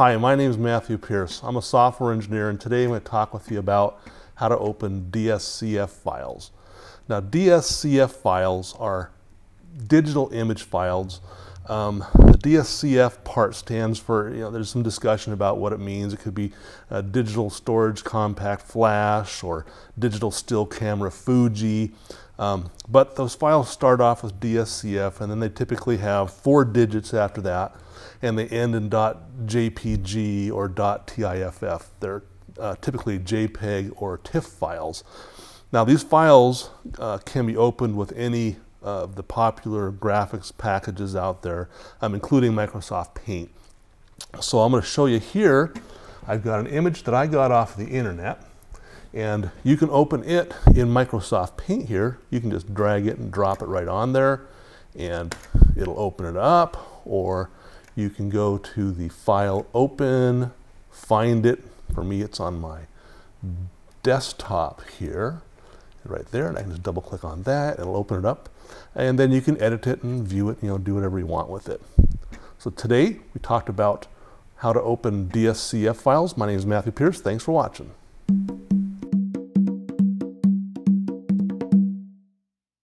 Hi, my name is Mathew Pierce. I'm a software engineer and today I'm going to talk with you about how to open DSCF files. Now DSCF files are digital image files. Um, the DSCF part stands for, you know, there's some discussion about what it means. It could be digital storage compact flash or digital still camera Fuji. Um, but those files start off with DSCF and then they typically have four digits after that and they end in .jpg or .tiff. They're uh, typically JPEG or TIFF files. Now these files uh, can be opened with any of the popular graphics packages out there, um, including Microsoft Paint. So I'm going to show you here, I've got an image that I got off the internet and you can open it in Microsoft Paint here. You can just drag it and drop it right on there and it'll open it up or you can go to the file open, find it. For me, it's on my desktop here, right there, and I can just double click on that, it'll open it up, and then you can edit it and view it, you know, do whatever you want with it. So today, we talked about how to open DSCF files. My name is Mathew Pierce. Thanks for watching.